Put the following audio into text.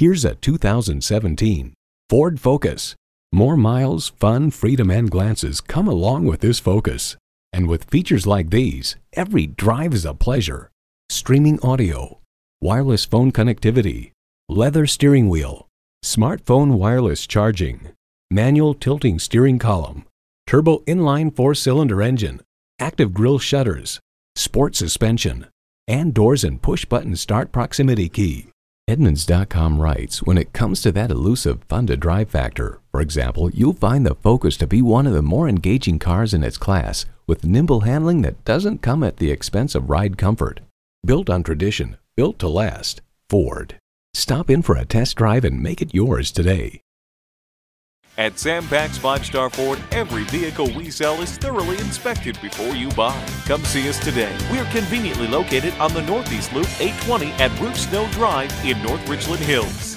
Here's a 2017 Ford Focus. More miles, fun, freedom, and glances come along with this Focus. And with features like these, every drive is a pleasure. Streaming audio, wireless phone connectivity, leather steering wheel, smartphone wireless charging, manual tilting steering column, turbo inline four-cylinder engine, active grille shutters, sport suspension, and doors and push-button start proximity key. Edmunds.com writes, when it comes to that elusive fun-to-drive factor, for example, you'll find the Focus to be one of the more engaging cars in its class, with nimble handling that doesn't come at the expense of ride comfort. Built on tradition, built to last, Ford. Stop in for a test drive and make it yours today. At Sam Pack's Five Star Ford, every vehicle we sell is thoroughly inspected before you buy. Come see us today. We're conveniently located on the Northeast Loop 820 at Rufe Snow Drive in North Richland Hills.